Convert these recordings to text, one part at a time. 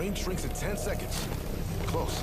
Ring shrinks in 10 seconds. Close.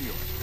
shield.